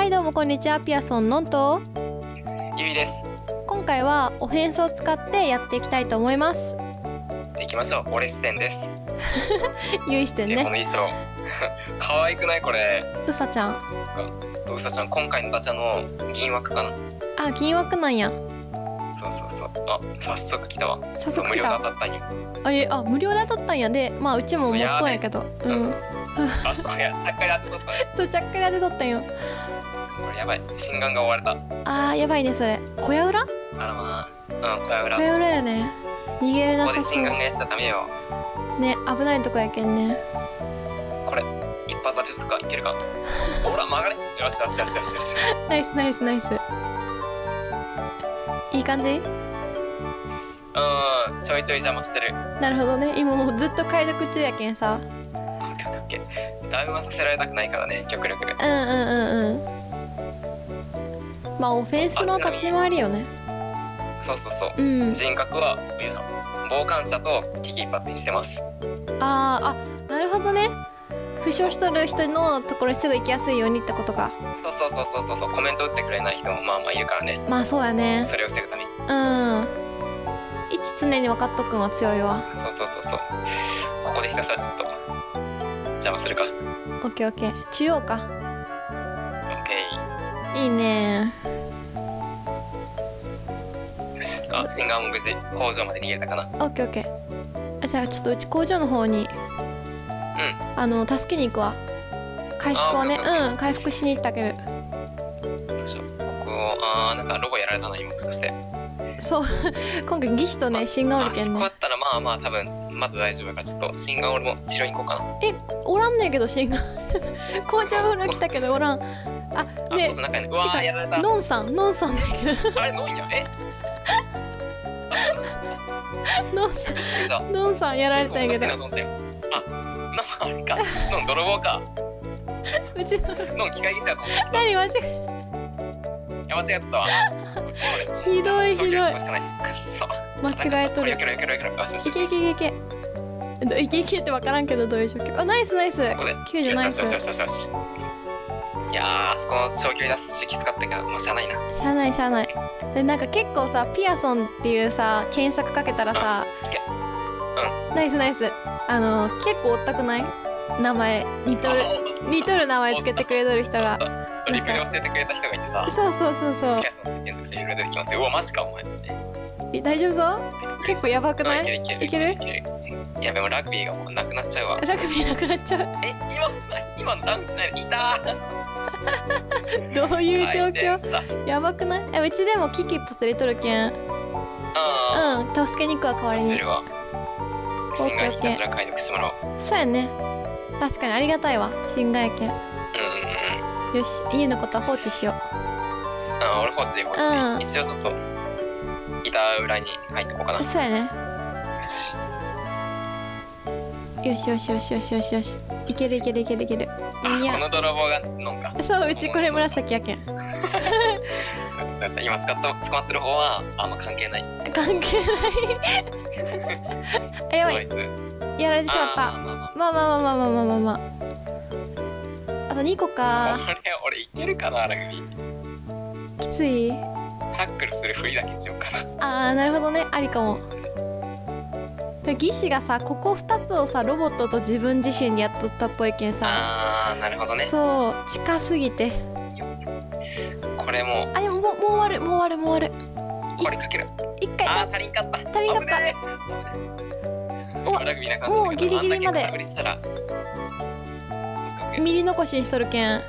はいどうもこんにちは。ピアソンのんと。ゆいです。今回はオフェンスを使ってやっていきたいと思います。行きましょう。俺視点です。ゆい視点でこのね衣装可愛くないこれ。うさちゃん。そううさちゃん今回のガチャの銀枠かな。あ銀枠なんや。そうそうそう。あ早速来たわ。早速無料で当たたったんよ。あえあ無料で当たったんや。でまあうちも持っとんやけど。うんあそうやちゃっかり当てとったねそうちゃっかり当てとったんよ。これやばい。心眼が追われた。あーやばいねそれ。小屋裏？あらまあ。うん小屋裏。小屋裏やね。逃げれなここでさそう心眼がやっちゃダメよ。ね危ないとこやけんね。これ一発当てとくかいけるか。ほら曲がれ。よしよしよしよしよし。ナイスナイスナイス。いい感じ？うんちょいちょい邪魔してる。なるほどね。今もうずっと解読中やけんさダウンはさせられたくないからね極力。うんうんうん。うんまあオフェンスの立ち回りよね。そうそうそう。うん。人格はよいしょ傍観者と危機一髪にしてます。あーあなるほどね。負傷しとる人のところにすぐ行きやすいようにってことか。そうそうそうそうそう。そうコメント打ってくれない人もまあまあいるからね。まあそうやね。それを防ぐために。うん。位置常に分かっとくんは強いわ。そうそうそうそう。ここでひたすらちょっと邪魔するか。オッケーオッケー。中央か。オッケいいね。ーよしあシンガーも無事工場まで逃げれたかな。オッケーオッケー。あじゃあちょっとうち工場の方にあの助けに行くわ。回復をね。うん回復しに行ったけど。あーなんかロボやられたな今もしかして。そう。今回義士とね芯がおあるけんね。そこだったらまあまあ多分まだ大丈夫だからちょっと。シンガー俺も治療に行こうかな。えおらんねんけど芯が 紅茶風呂来たけどおらん。ああね工場の中にうわーやられた。のんさんのんさんだけど。あれノンや？え？のんさんのんさんやられたんやけど。あノンあれか。ノン泥棒か。うちの。ノン機械技師だと思って何間違えいや間違えたわ。ひどいひどい。間違えとる。いけいけいけいけ。どいけいけって分からんけどどういう状況？あナイスナイス。救助ナイス。いやーあそこの長距離出すしきつかったけどもうしゃあないな。しゃあないしゃあない。でなんか結構さピアソンっていうさ検索かけたらさいけ。ナイスナイス。あの結構おったくない？名前。似とる似とる名前つけてくれとる人が。そうリプで教えてくれた人がいてさ。そうそうそうそう。ピアソンで検索していろいろ出てきますようわマジかお前え大丈夫そう結構やばくない？いけるいける？いけるやべもうラグビーがもうなくなっちゃうわ。ラグビーなくなっちゃう。え今今のダウンしないの？いたー。どういう状況？やばくない？えうちでもキキップスれとるけん。うん。助けに行くわ代わりに。するわ。心外にひたすら解読してもらおうそうやね。確かにありがたいわ新外見。うんうんうん。よし家のことは放置しよあ俺放置で放置で、うん。一応ちょっと板裏に入ってこうかな。ようそうやね。しよしよしよしよしよしよし。いけるいけるいけるいける。いや。この泥棒がのんか。そううちこれ紫やけん。今使った使ってる方はあんま関係ない。関係ない。やばい。やられてしまった。まあまあまあまあまあまあまあ、まあ、あと2個か。それ俺いけるかなラグビーきつい？タックルするふりだけしようかな。ああなるほどね。ありかも。で義士がさここ2つをさロボットと自分自身でやっとったっぽいけんさ。あーなるほどね。そう近すぎて。これも。あでももうもう終わるもう終わるもう終わる。うこれかける。一回あー足りんかった。足りんかった。おラグビーな感じだけどもうギリギリまで。ミリ残しにしとるけん。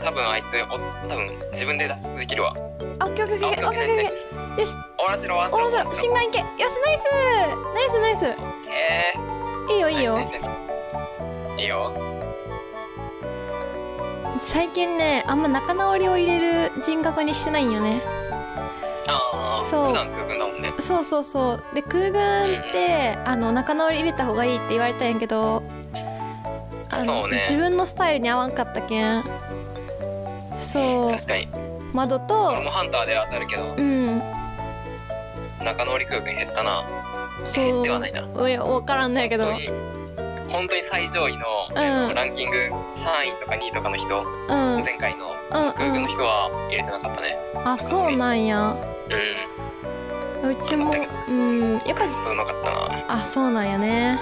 多分あいつお多分自分で脱出できるわ。オッケーオッケーオッケーオッケーオッケー。よし終わらせろ終わらせろ。ろ心眼いけよしナイス。ナイスナイス。えいいよいいよ。いいよ。最近ねあんま仲直りを入れる人格にしてないんよね。ああそう。普段空軍だもんね。そうそうそう。で空軍ってあの仲直り入れた方がいいって言われたんやけどあのそうね。自分のスタイルに合わんかったけん。そう。確かに。窓と俺もハンターで当たるけど。うん中乗り空軍減ったな。そう。減ってはないな。いや分からんないけど。本当に最上位の、ん。あのランキング3位とか2位とかの人、うん。前回のうん空軍の人は入れてなかったね。あそうなんや。うん。うちもうんやっぱそうかったな。あそうなんやね。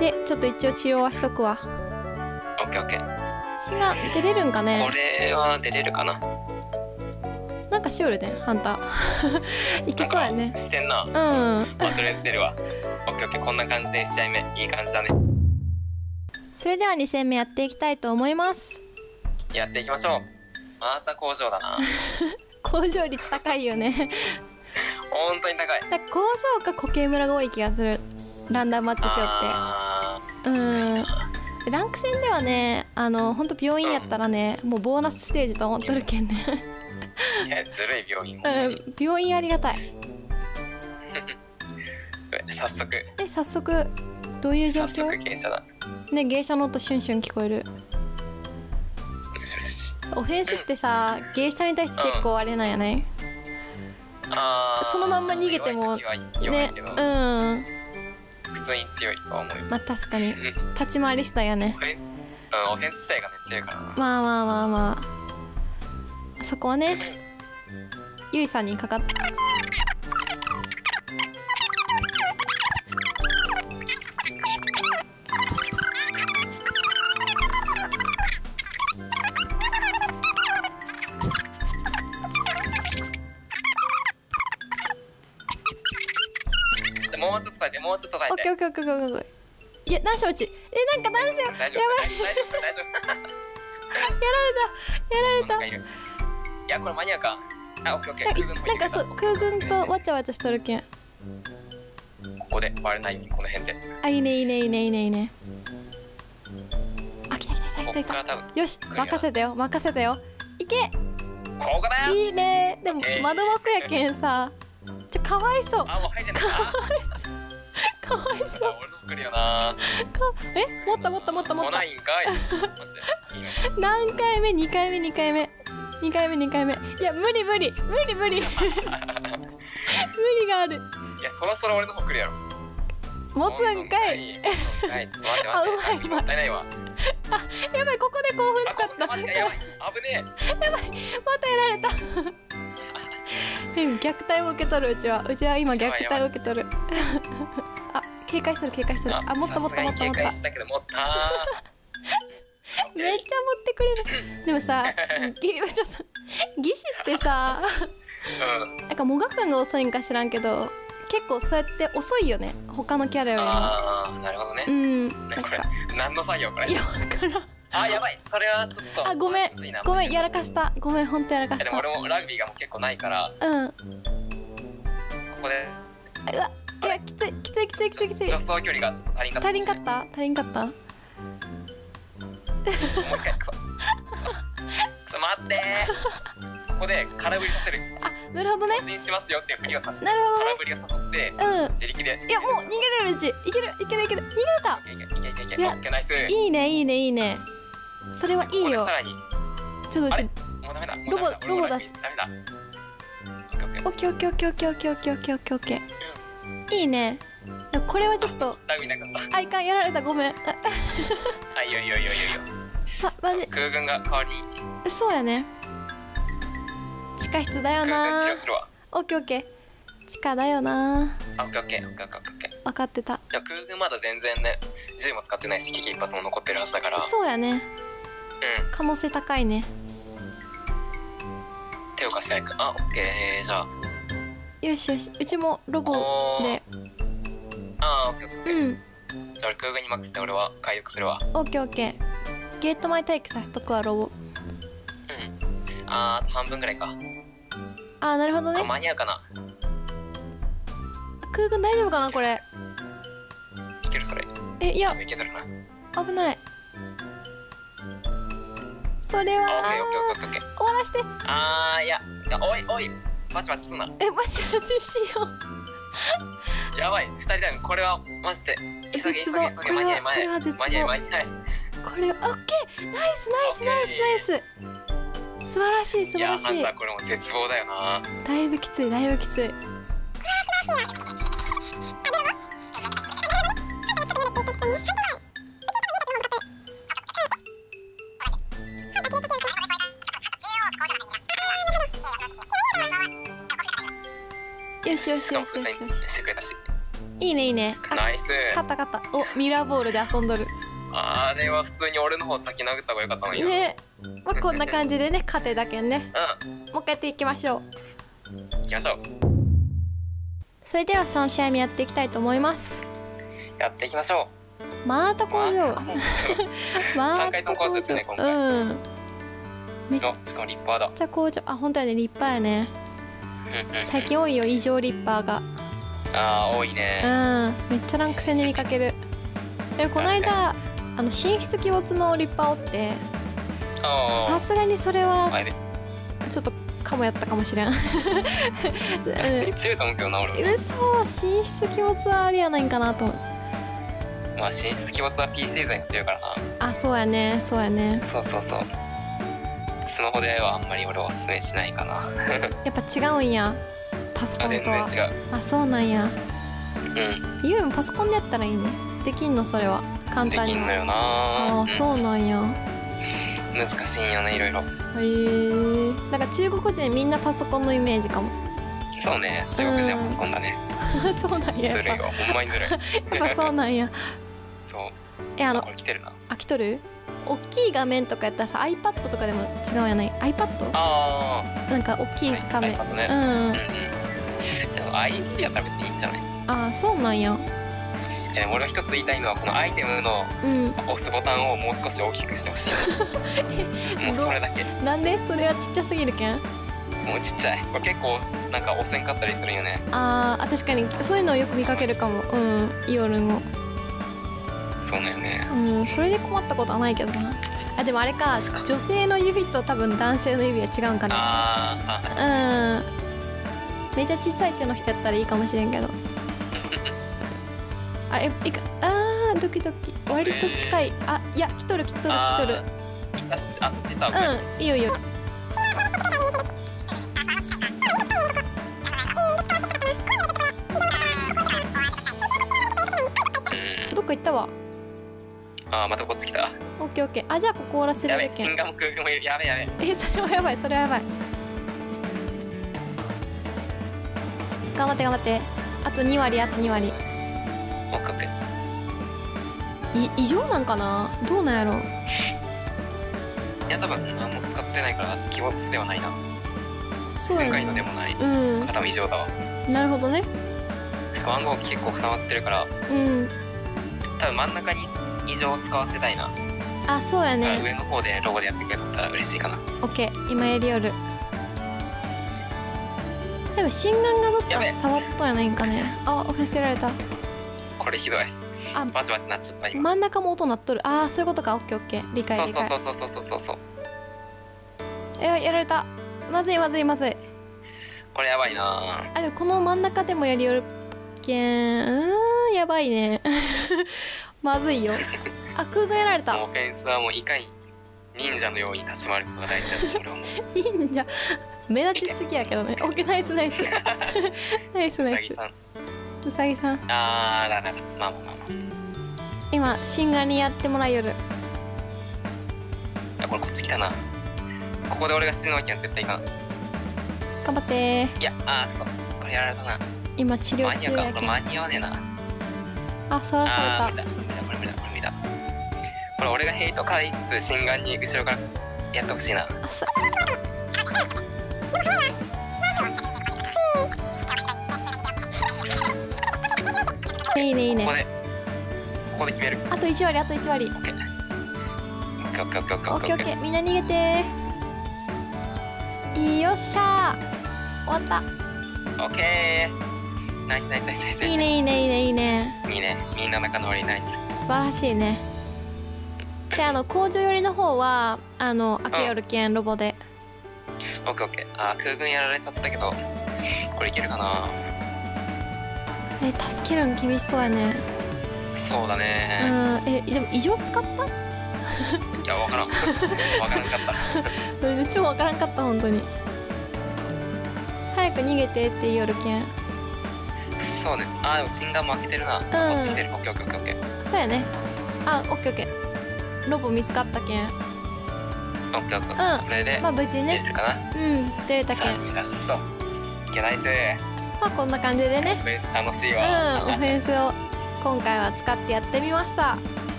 でちょっと一応治療はしとくわ。オッケーオッケー。死が出れるんかこねれは出れるかななんかしおるねハンター。いけそうやね。してんな。うん。まあとりあえず出るわ。オッケーオッケーこんな感じで1試合目。いい感じだね。それでは2戦目やっていきたいと思います。やっていきましょう。また工場だな。向上率高いよね。本当に高い。工場か固形村が多い気がする。ランダムマッチしようって。ランク戦ではねあのほんと病院やったらね、もうボーナスステージと思っとるけんねいやずるい病院。うん病院ありがたい。早速。え早速どういう状早速況傾斜だ。ね芸者の音シュンシュン聞こえる？オフェンスってさ芸者に対して結構あれなんやない、あーそのまんま逃げてもねうん。普通に強いとは思うよ。まあ確かに。う ん立ち回りしたやね。うんオフェンス自体がね強いからな。まあまあまあまあ。そこはねゆいさんにかかっもうちょっと耐えてもうちょっと耐オッケーえオッケーオッケーオッケーオッケー。いや何し落ち。えなんか何しよ。て大丈夫大丈夫大丈夫。やられた。やられた。いやこれ間に合うかあオッケーオッケー。空軍の方な。んかそう空軍とわちゃわちゃしとるけん。ここでバレないようにこの辺で。あいいねいいねいいねいいねいいね。あ来た来た来た来た来た。よし任せてよ任せてよ。いけ。ここだよ。いいね。でも窓枠やけんさ。ちょかわいそう。あもう入れないあかわいそう。俺の来るよな。かえもったもったもったもった来ないんかい。何回目？2回目？2回目2回目2回目。いや無理無理。無理無理。無理がある。いやそろそろ俺の方来るやろ。持つんかい。持つんかい。ちょっと待って待って。あうまい。もったいないわ。やばいここで興奮あ使った。こんなマジかやばい危ねまたやられた。うん虐待を受け取るうちは。うちは今虐待を受け取る。あ警戒してる警戒してえる。あもっともっともっともっと めっちゃ持ってくれる。でもさぎちょっと義士ってさうん。なんかもがくんが遅いんか知らんけど結構そうやって遅いよね。他のキャラよりも。ああなるほどね。うん。なんか何の作業これ？いやわからん。あやばい。それはちょっとあごめん。ごめんやらかした。ごめんほんとやらかしでもた俺もラグビーがもう結構ないから。うん。ここで。うわいやきついきついきついきつい。きつい助走距離がちょっと足りんかった足りんかった？足りんかった？もう一回クソクソクソ待ってー。ここで空振りさせる。あなるほどね。突進しますよっていう振りをさせてなるほどね。空振りを誘ってうん。自力で。いやもう逃げれるうちいけるいけるいける。逃げれた。いけいけいけいけいけナイス。いいねいいねいいね。それはいいよ。さらに。ちょっとちょもうダメだもうロボダメだ。俺もロボ出す。ダメだ。オッケーオッケーオッケーオッケーオッケーオッケーオッケーオッケー。オッケーいいね。これはちょっとあいかんやられた。ごめんいいよいいよいいよいいよあマジ空軍が代わりに。そうやね。地下室だよ空軍治な療するわ。オッケーオッケー。地下だよな。あオッケーオッケーオッケーオッケーオッケー。分かってた。いや空軍まだ全然ね銃も使ってないし危機一発も残ってるはずだから。うんそうやね。可能性高いね。手を貸してあオッケーじゃあ。よしよし。うちもロボで。あー。オッケーオッケーオッケー。うんじゃあ俺空軍に任せて俺は回復するわ。オッケーオッケー。ゲート前待機させとくわロボ。うん。あーあと半分ぐらいか。あーなるほどね。あ間に合うかな？空軍大丈夫かなこれ？いけるそれ。えいや。いけてるな。危ない。それあはオッケーオッケーオッケーオッケー。終わらして。あーいや。おいおい。バチバチすんな。えマジマジしよう。やばい。二人だよ。これはマジで急げ急げ急げ間に合いこれは前絶望。これオッケー。ナイスナイスナイスナイス。素晴らしい素晴らしい。ハンターこれも絶望だよな。だいぶきついだいぶきつい。よしよししかもよしよし風よししてくれたしいいねいいね。あナイス。勝った勝った。おミラーボールで遊んどる。あれは普通に俺の方先殴った方がよかったのにな。ね。まあこんな感じでね 勝てだけんね。うもう一回やっていきましょう。行きましょう。それでは3試合目やっていきたいと思います。やっていきましょまたう工場工場ま三回とも工場ですね今回。うん。めっちのしかもリッパーだゃ工場あ本当やね立派やね。うんうんうん。最近多いよ異常リッパーがあー多いうねんめっちゃランク戦で見かける。でもこの間あの神出鬼没のリッパーおってあさすがにそれはちょっとかもやったかもしれん。うん強いと思うけどな俺も嘘神出鬼没はありやないんかなと思う。まあ進出鬼没は P シーズンに強いからな。あそうやねそうやね。そうそうそう。スマホではあんまり俺はおすすめしないかな。やっぱ違うんやパソコあンとは全然違う。あそうなんや。うユウもパソコンでやったらいいねできんの？それは。簡んで単に。きんのよな。ああそうなんや。難しいんよねいろいろ。へえ。なんか中国人みんなパソコンのイメージかも。そうね。中国人はパソコンだね。そうなんや。ずるいやっわ。ほんまにずるい。ぱ やっぱそうなんや。そう。えあのあこれ来てるな。飽きとる？大きい画面とかやったらさ iPad とかでも違うんやない？iPad? あなんか大きい画面。はい iPad ね。うん。あうんうんでも ID やったら別にいいんじゃない？ああそうなんや。えでも俺が一つ言いたいのはこのアイテムのうん。押すボタンをもう少し大きくしてほしい。もうそれだけ。なんで？それはちっちゃすぎるけん。もうちっちゃい。これ結構なんか押せんかったりするんよね。あーあ確かにそういうのをよく見かけるかも。うんイオルも。そうだよね。うんそれで困ったことはないけどな。あでもあれか女性の指と多分男性の指は違うんかな。あーあうんめっちゃ小さい手の人やったらいいかもしれんけど。あえいかあードキドキ。割と近い。あいや来とる来とる来とる。あそっちあそっち行ったうんいいよいいよ。うん。どっか行ったわ。あーまたこっち来た。オッケーオッケー。あじゃあここ終わらせるけん。べシンガム空軍もいる。やべやべえそれはやばいそれはやばい頑張って頑張って。あと2割あと2割。オッケーオッケーい異常なんかな？どうなんやろ？いや多分何も使ってないから気持ちではないな。そうや正解のでねもない。うん。多分異常だわ。なるほどね。しかも暗号機結構固まってるから。うん。多分真ん中に異常を使わせたいな、あそうやね。上の方でロゴでやってくれたら嬉しいかな。オッケー。今やりよるでも心眼がどっか触っとんやないんかね。あオフェスやられた。これひどい。あバチバチなっちゃった今、真ん中も音鳴っとる。ああそういうことか。オッケーオッケー。理解そう理解。そうそうそうそうそうそうえやられた。まずいまずいまずい。これやばいな。あでもこの真ん中でもやりよるけん。うーんやばいね。まずいよ。あ空軍やられた。もうフェンスはもういかに忍者のように立ち回ることが大事だと思う俺はもう。忍者目立ちすぎやけどね。オッケーナイスナイス。ナイスうナイス。さぎさん。うさぎさん。あーらららまあまあまあま今シンガにやってもらいよるあこれこっち来たな。ここで俺が死ぬわけには絶対いかん。頑張って。いやあーくそこれやられたな。今治療間に合うか中やけ間に合わねえな。あそらあーされ無これ俺がヘイト買いつつ心眼に後ろからやってほしいな。いいねいいね。ここでここで決める。あと1割あと1割。オッケー。オッケーオッケーオッケーみんな逃げて。よっしゃー。終わっオッケー。ナイスナイスナイスナイス。たいいねいいねいいね。いいね。いいねみんな仲直りナイス。素晴らしいねであの工場寄りの方はあの開けよるけんロボで。オッケーオッケー。あー空軍やられちゃったけどこれいけるかな。え助けるん厳しそうやね。そうだうねん。えでも異常使った？いやわからん。わからんかった。うん超わからんかった本当に。早く逃げてって言いよるけんそうね。あーでも心眼も開けてるな、こっち来てる。オッケーオッケーオッケーオッケー。そうやね。あオッケーオッケーロボ見つかったけん。オッケーオッケうー、ん。これでまあ無事ね。るかな、うん出れたけん。3人出すといけないぜ。まあこんな感じでね。オフェンス楽しいうんわ、オフェンスを今回は使ってやってみました。よ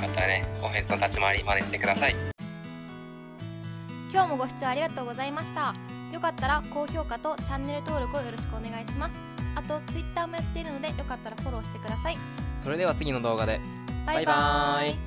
かったらね。オフェンスの立ち回り真似してください。今日もご視聴ありがとうございました。よかったら高評価とチャンネル登録をよろしくお願いします。あと Twitter もやっているのでよかったらフォローしてください。それでは次の動画でバイバーイ。